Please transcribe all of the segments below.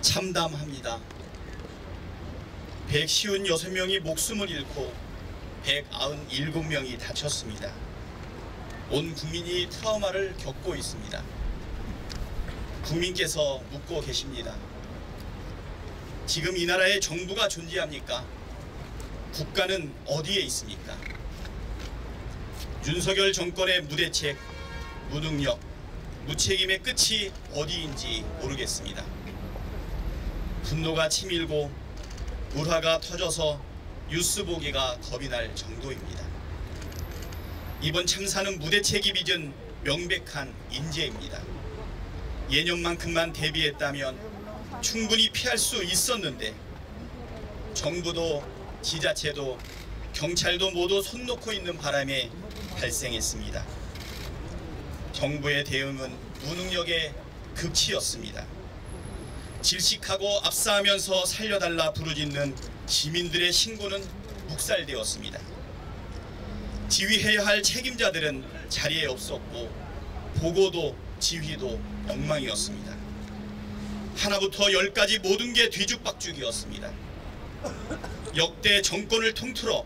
참담합니다. 156명이 목숨을 잃고 197명이 다쳤습니다. 온 국민이 트라우마를 겪고 있습니다. 국민께서 묻고 계십니다. 지금 이 나라에 정부가 존재합니까? 국가는 어디에 있습니까? 윤석열 정권의 무대책, 무능력, 무책임의 끝이 어디인지 모르겠습니다. 분노가 치밀고 울화가 터져서 뉴스 보기가 겁이 날 정도입니다. 이번 참사는 무대책이 빚은 명백한 인재입니다. 예년만큼만 대비했다면 충분히 피할 수 있었는데 정부도 지자체도 경찰도 모두 손 놓고 있는 바람에 발생했습니다. 정부의 대응은 무능력의 극치였습니다. 질식하고 압사하면서 살려달라 부르짖는 시민들의 신고는 묵살되었습니다. 지휘해야 할 책임자들은 자리에 없었고 보고도 지휘도 엉망이었습니다. 하나부터 열까지 모든 게 뒤죽박죽이었습니다. 역대 정권을 통틀어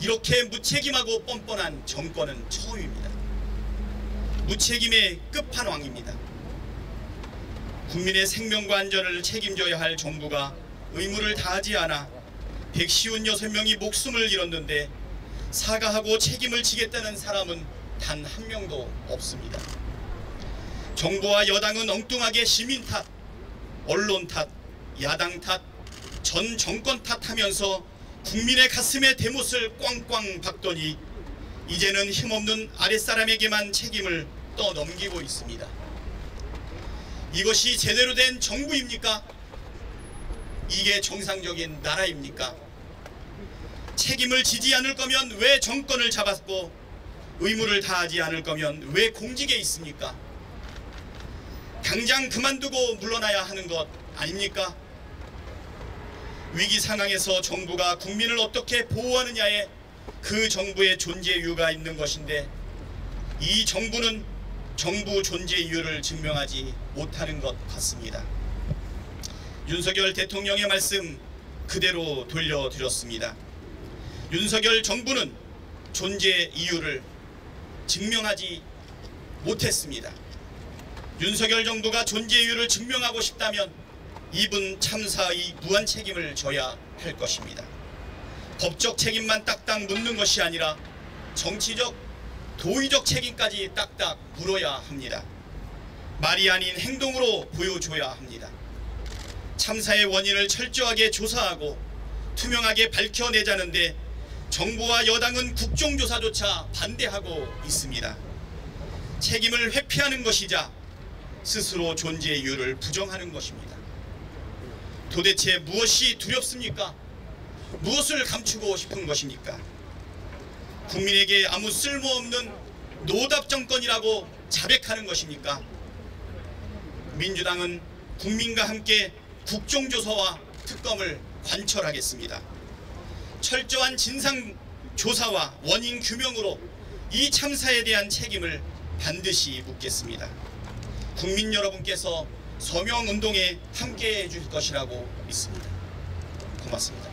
이렇게 무책임하고 뻔뻔한 정권은 처음입니다. 무책임의 끝판왕입니다. 국민의 생명과 안전을 책임져야 할 정부가 의무를 다하지 않아 156명이 목숨을 잃었는데 사과하고 책임을 지겠다는 사람은 단 한 명도 없습니다. 정부와 여당은 엉뚱하게 시민 탓, 언론 탓, 야당 탓, 전 정권 탓하면서 국민의 가슴에 대못을 꽝꽝 박더니 이제는 힘없는 아랫사람에게만 책임을 떠넘기고 있습니다. 이것이 제대로 된 정부입니까? 이게 정상적인 나라입니까? 책임을 지지 않을 거면 왜 정권을 잡았고 의무를 다하지 않을 거면 왜 공직에 있습니까? 당장 그만두고 물러나야 하는 것 아닙니까? 위기 상황에서 정부가 국민을 어떻게 보호하느냐에 그 정부의 존재 이유가 있는 것인데 이 정부는 정부 존재 이유를 증명하지 못하는 것 같습니다. 윤석열 대통령의 말씀 그대로 돌려드렸습니다. 윤석열 정부는 존재 이유를 증명하지 못했습니다. 윤석열 정부가 존재 이유를 증명하고 싶다면 이분 참사의 무한 책임을 져야 할 것입니다. 법적 책임만 딱딱 묻는 것이 아니라 정치적 도의적 책임까지 딱딱 물어야 합니다. 말이 아닌 행동으로 보여줘야 합니다. 참사의 원인을 철저하게 조사하고 투명하게 밝혀내자는데 정부와 여당은 국정조사조차 반대하고 있습니다. 책임을 회피하는 것이자 스스로 존재 이유를 부정하는 것입니다. 도대체 무엇이 두렵습니까? 무엇을 감추고 싶은 것입니까? 국민에게 아무 쓸모없는 노답 정권이라고 자백하는 것입니까? 민주당은 국민과 함께 국정조사와 특검을 관철하겠습니다. 철저한 진상 조사와 원인 규명으로 이 참사에 대한 책임을 반드시 묻겠습니다. 국민 여러분께서 서명 운동에 함께해 줄 것이라고 믿습니다. 고맙습니다.